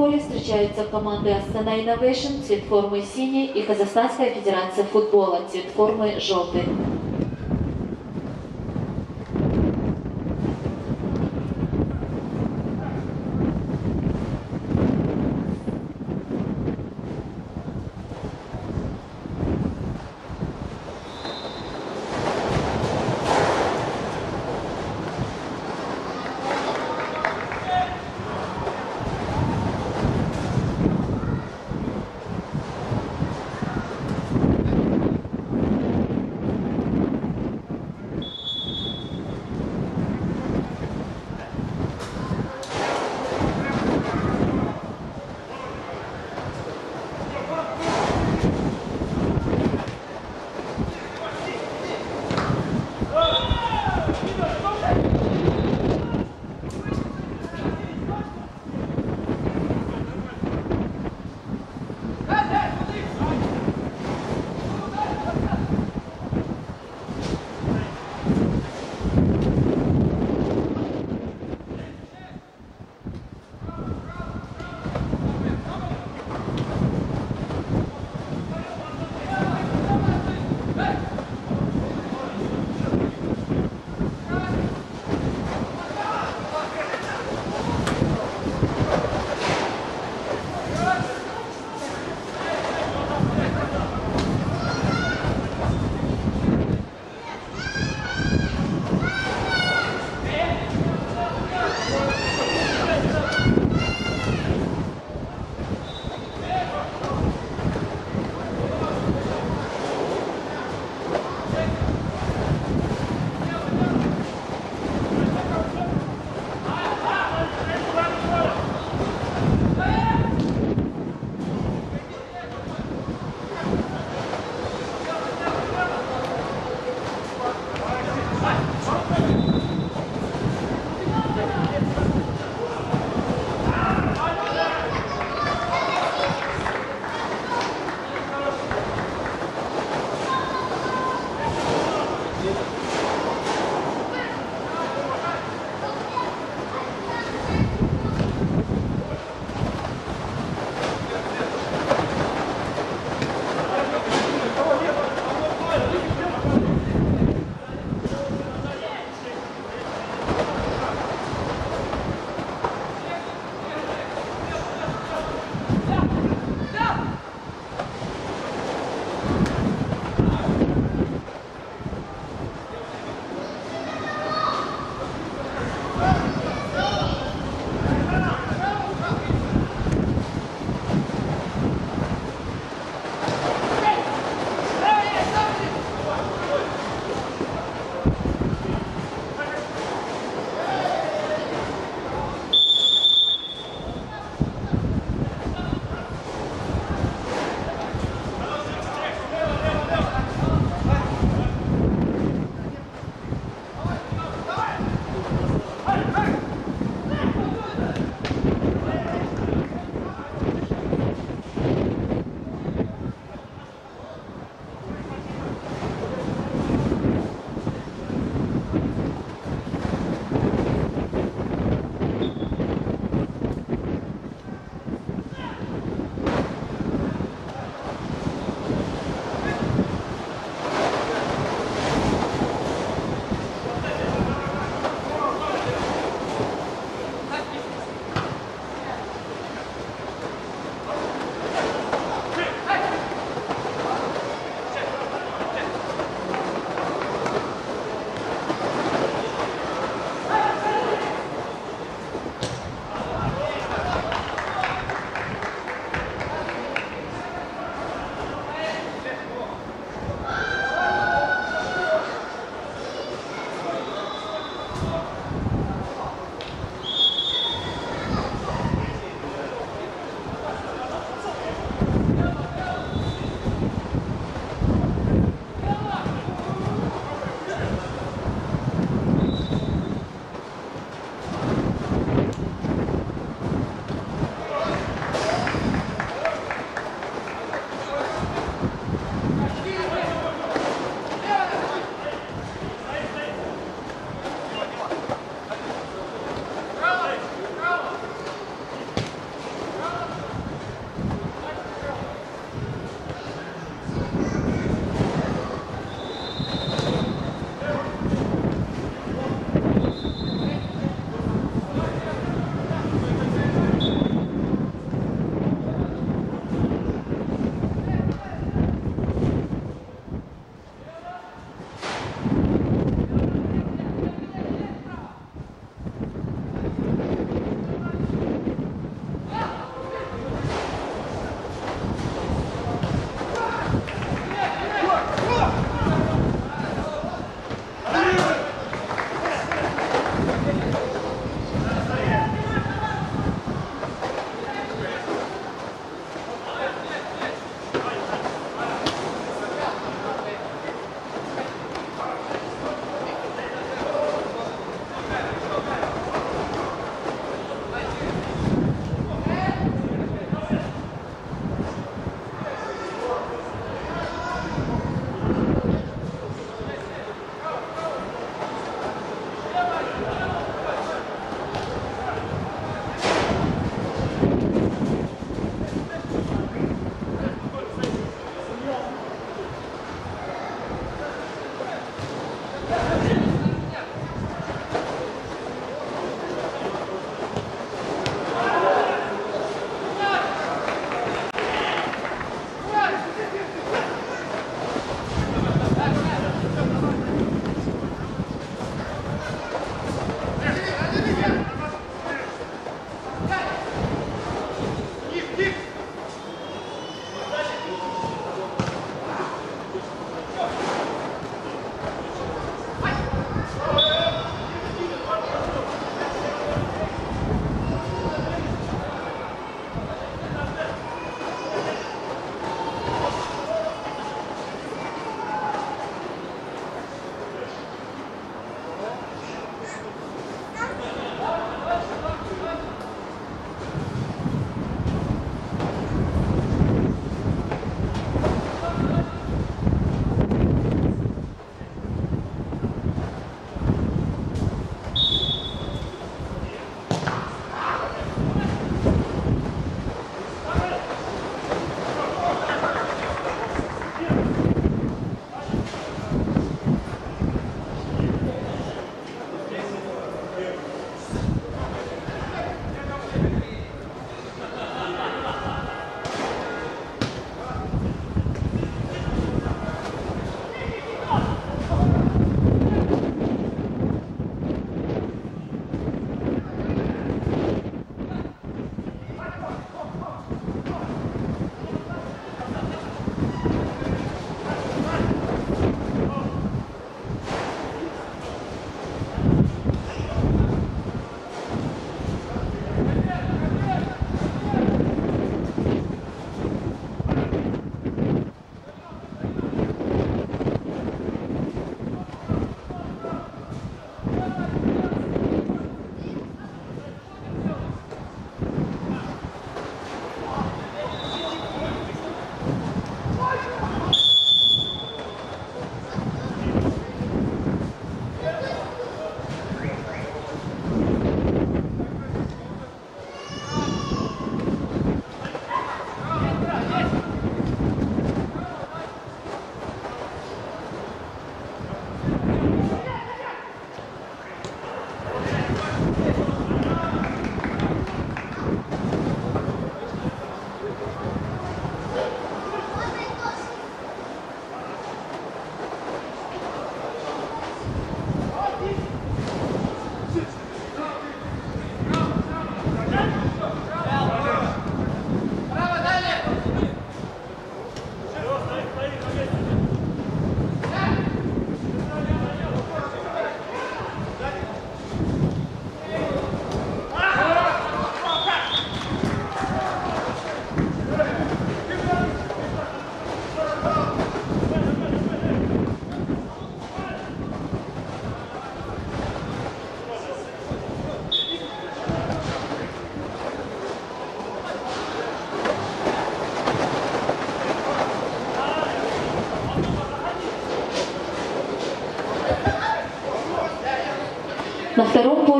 поле встречаются команды Астана Innovation, цвет формы синий, и Казахстанская Федерация футбола, цвет формы желтый.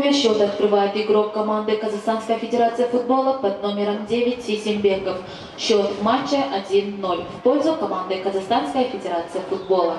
Поле счет открывает игрок команды Казахстанской Федерации футбола под номером 9 Сисимбеков. Счет матча 1-0 в пользу команды Казахстанской Федерации футбола.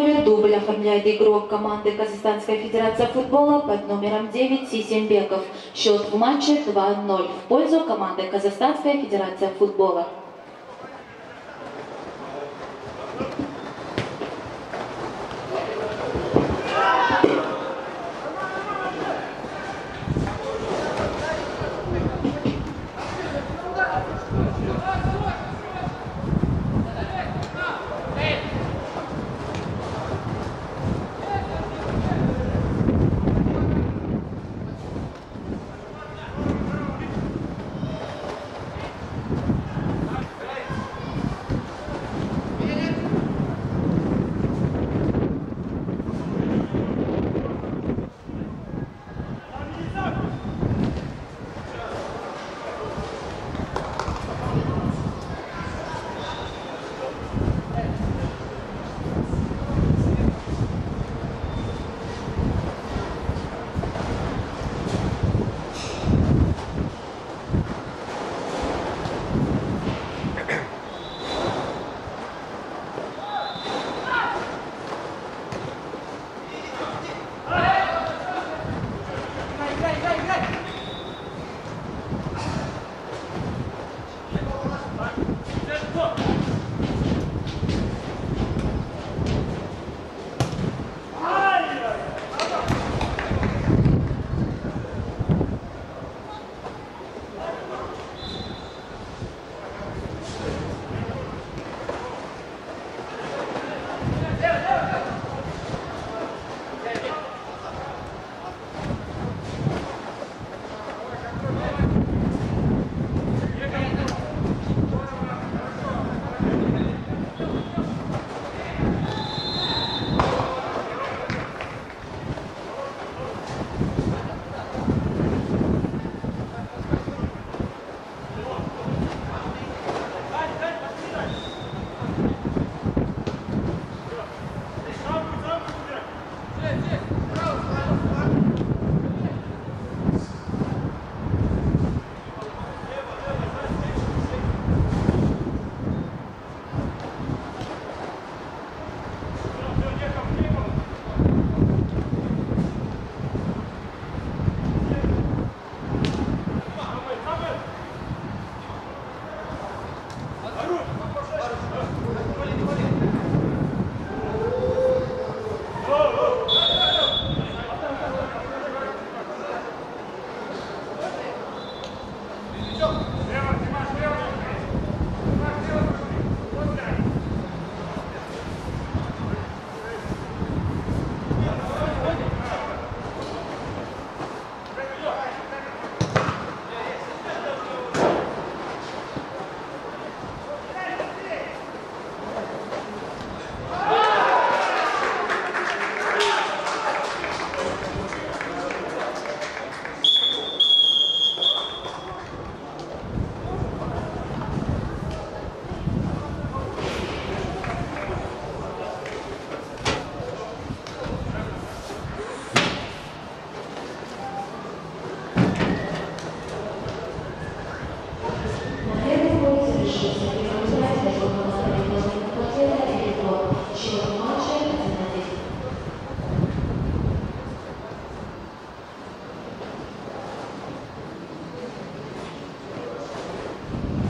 поле дубль оформляет игрок команды Казахстанской Федерации футбола под номером 9 Сисимбеков. Счет в матче 2-0 в пользу команды Казахстанской Федерации футбола.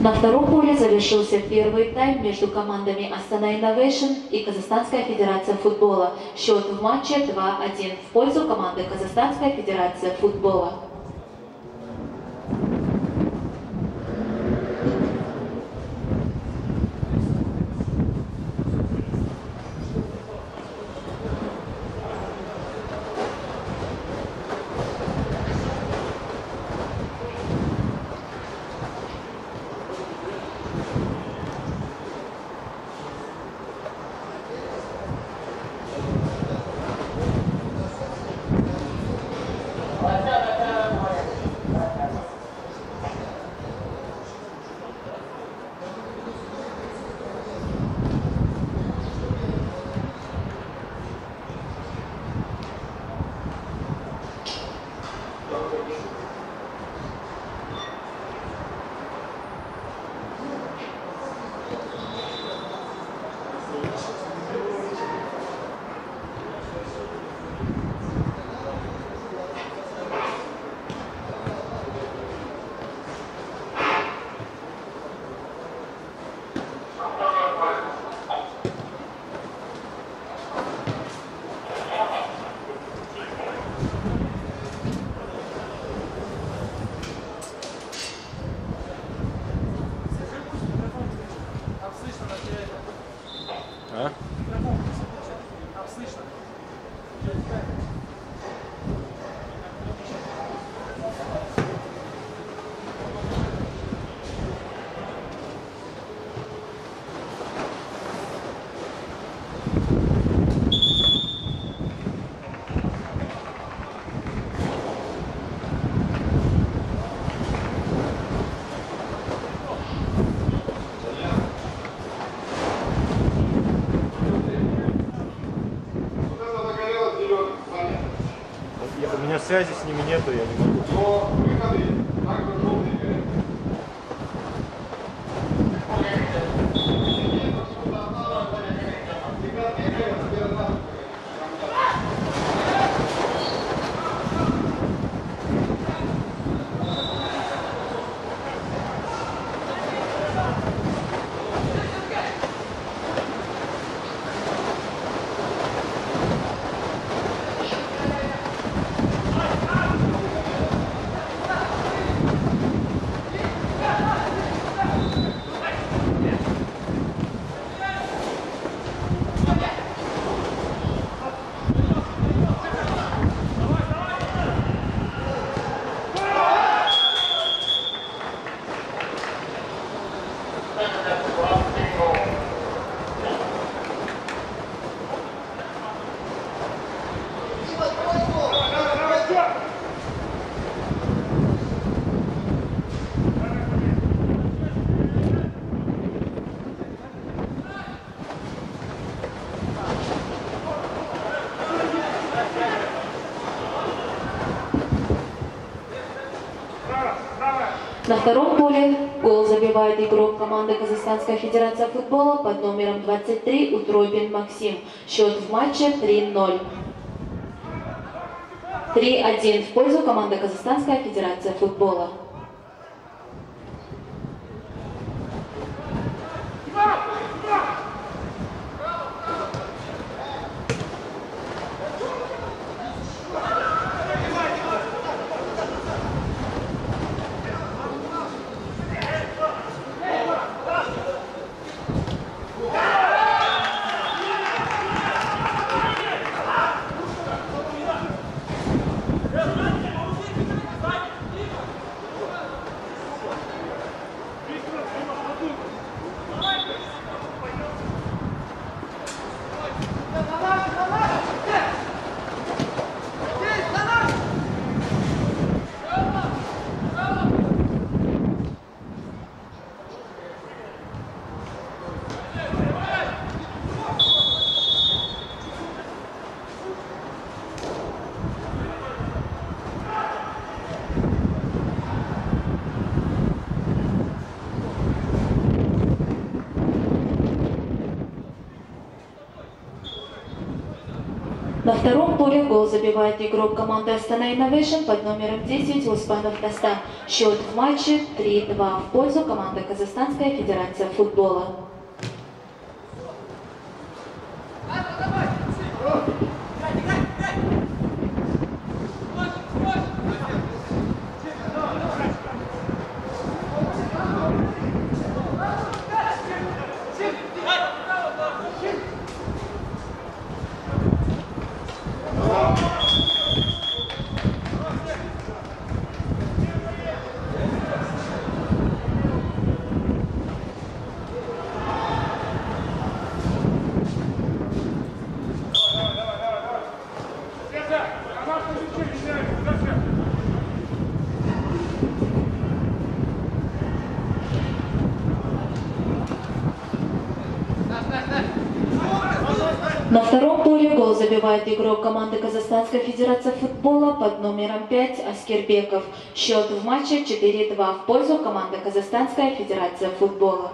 На втором поле завершился первый тайм между командами Астана Innovation и Казахстанская Федерация футбола. Счет в матче 2-1 в пользу команды Казахстанская Федерация футбола. Нету, я не могу. Втором поле гол забивает игрок команды Казахстанской Федерации футбола под номером 23 Утробин Максим. Счет в матче 3-0. 3-1 в пользу команды Казахстанской Федерации футбола. На втором поле гол забивает игрок команды Астана Innovation под номером 10 Успанов Дастан. Счет в матче 3-2 в пользу команды Казахстанская Федерация футбола. На втором поле гол забивает игрок команды Казахстанской Федерации футбола под номером 5 Аскербеков. Счет в матче 4-2 в пользу команды Казахстанская Федерация футбола.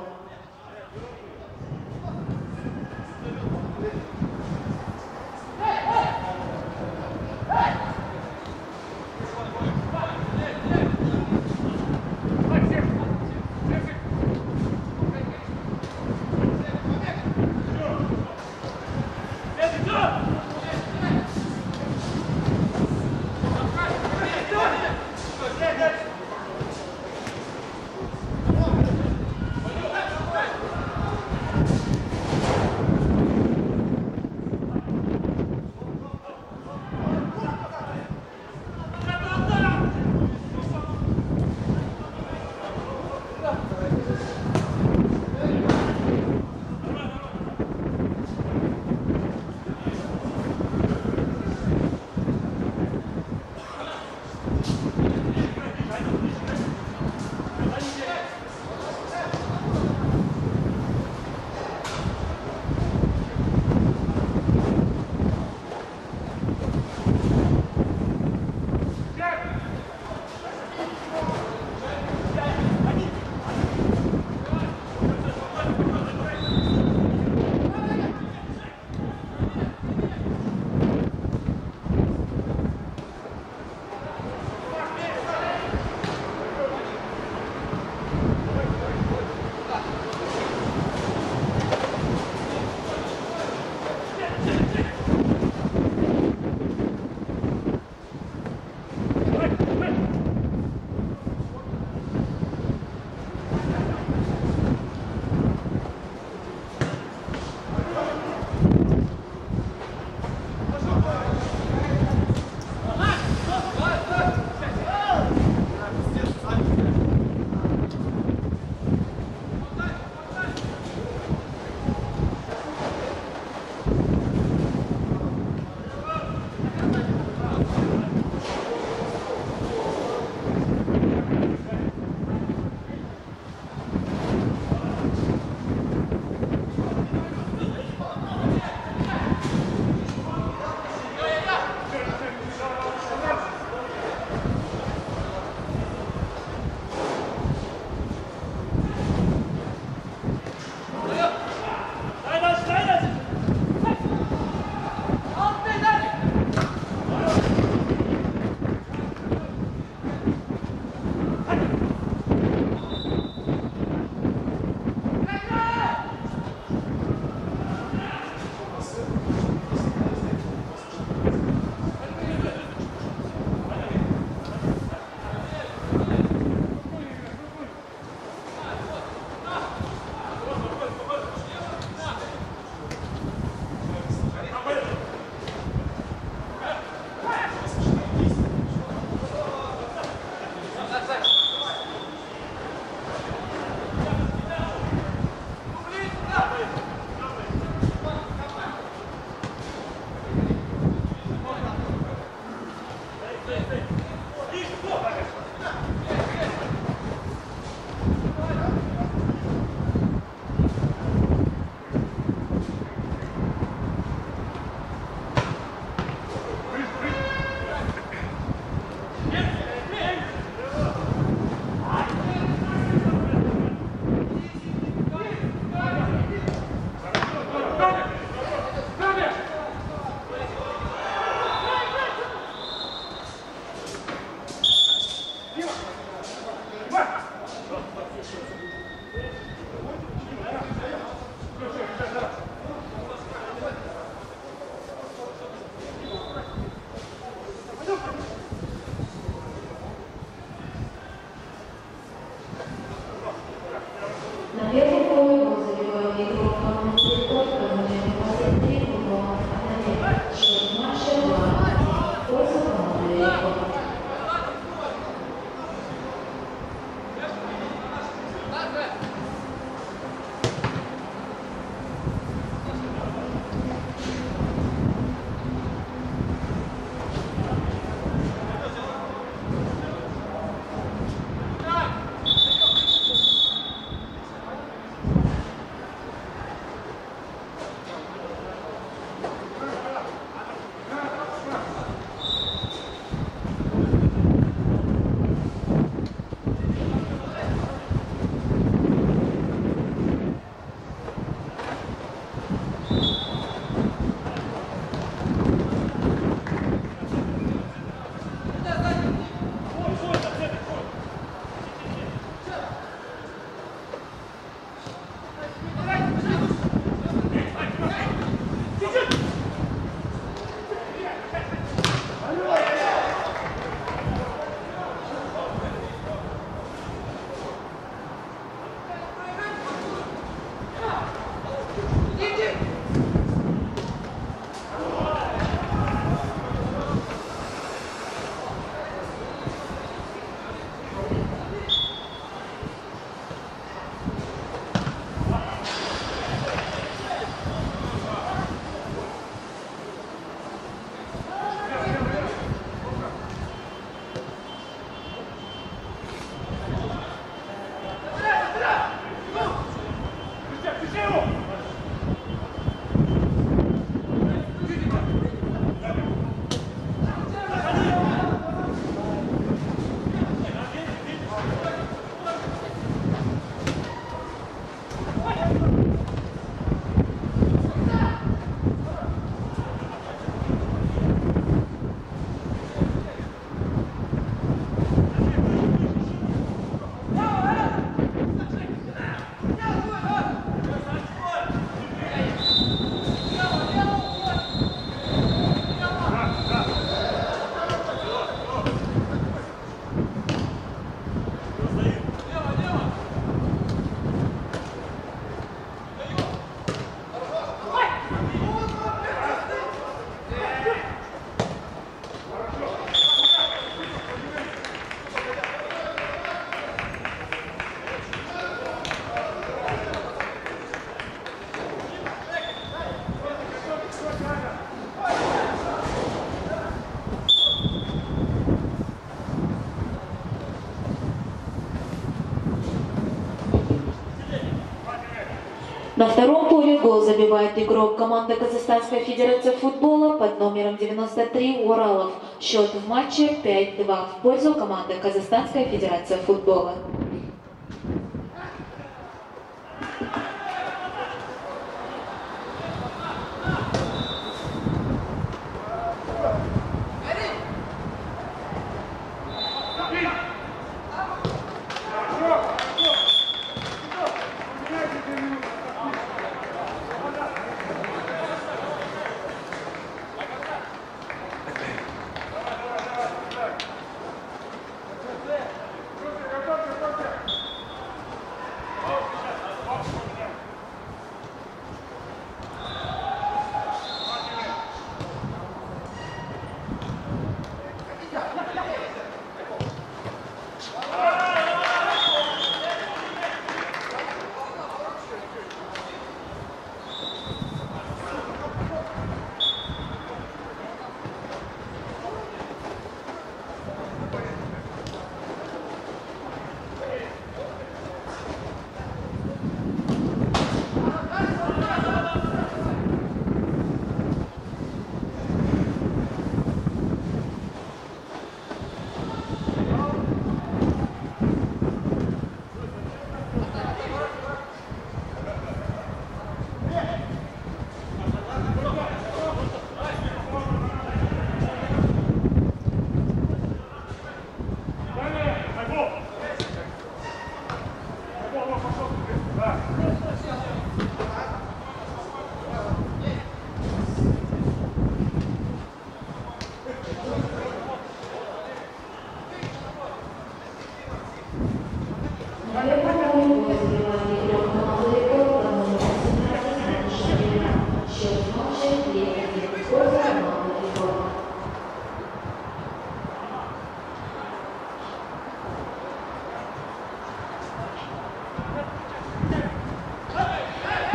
На втором поле гол забивает игрок команды Казахстанской Федерации футбола под номером 93 Уралов. Счет в матче 5-2 в пользу команды Казахстанской Федерации футбола.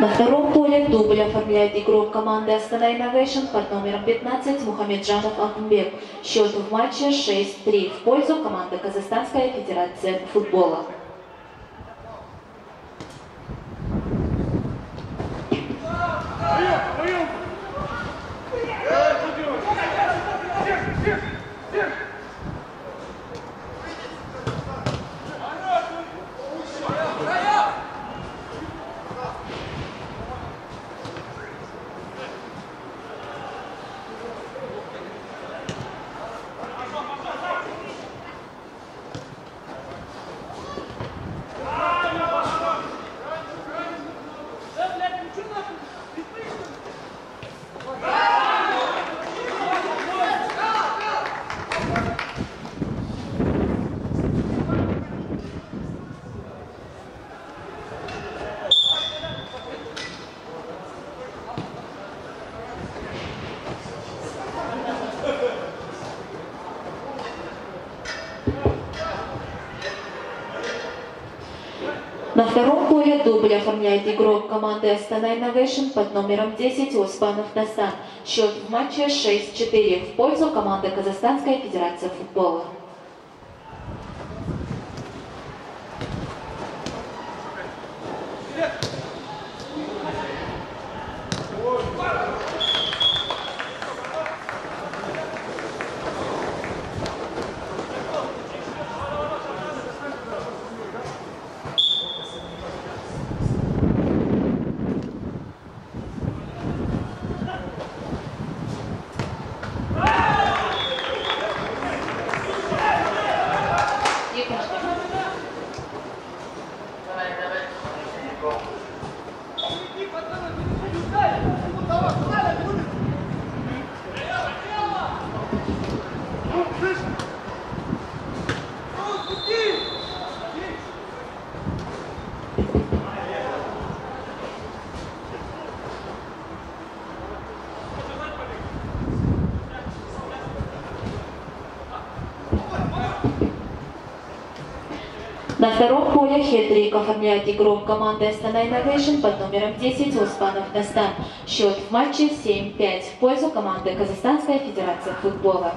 На втором поле дубль оформляет игрок команды Астана Innovation под номером 15 Мухамеджанов Ахмбек. Счет в матче 6-3 в пользу команды Казахстанская Федерация футбола. На поле дубль оформляет игрок команды Астана Innovation под номером 10 Оспанов Дасан. Счет в матче 6-4 в пользу команды Казахстанская Федерация футбола. На втором поле хетрик оформляет игрок команды Астана Innovation под номером 10 Успанов Дастан. Счет в матче 7-5 в пользу команды Казахстанская Федерация футбола.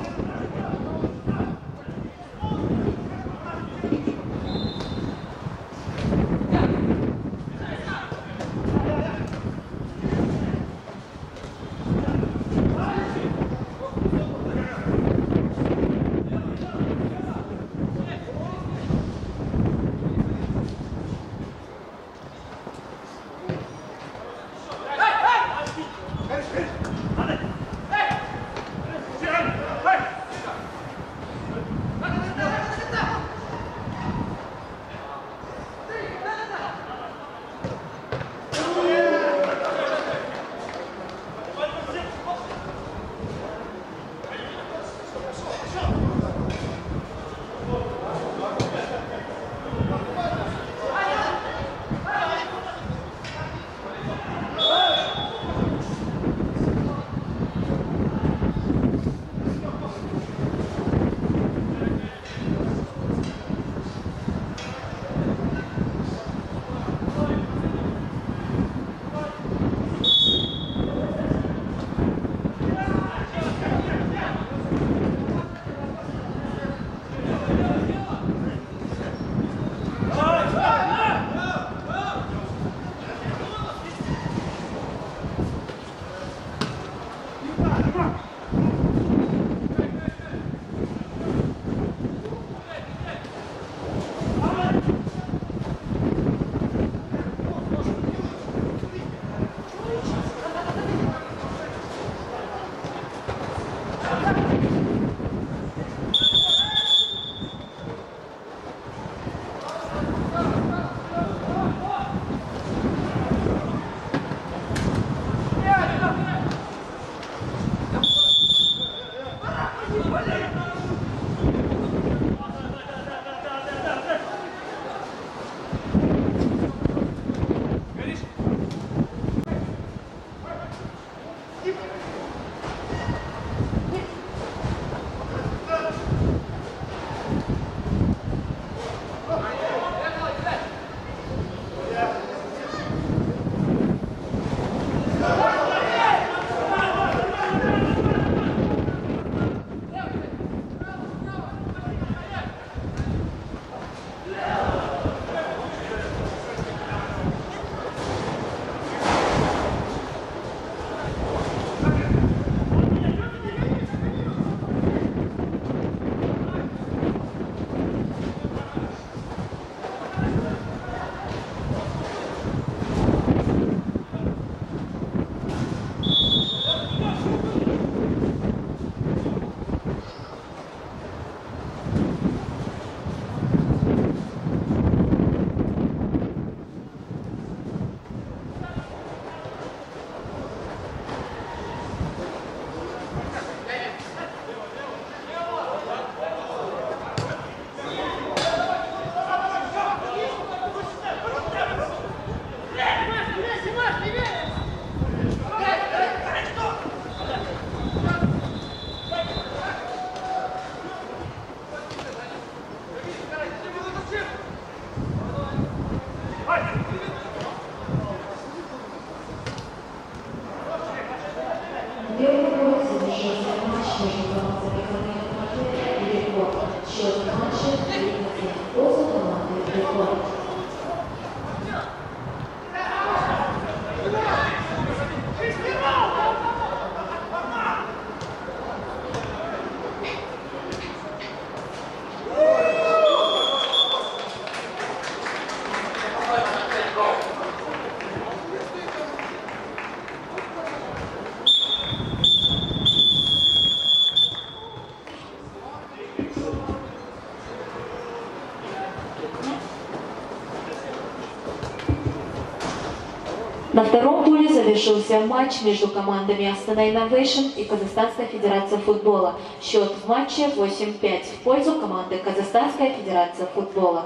На втором поле завершился матч между командами Астана Innovation и Казахстанская Федерация Футбола. Счет в матче 8-5 в пользу команды Казахстанская Федерация Футбола.